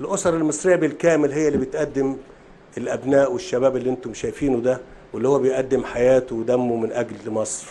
الاسر المصرية بالكامل هي اللي بتقدم الأبناء والشباب اللي أنتم شايفينه ده واللي هو بيقدم حياته ودمه من أجل مصر.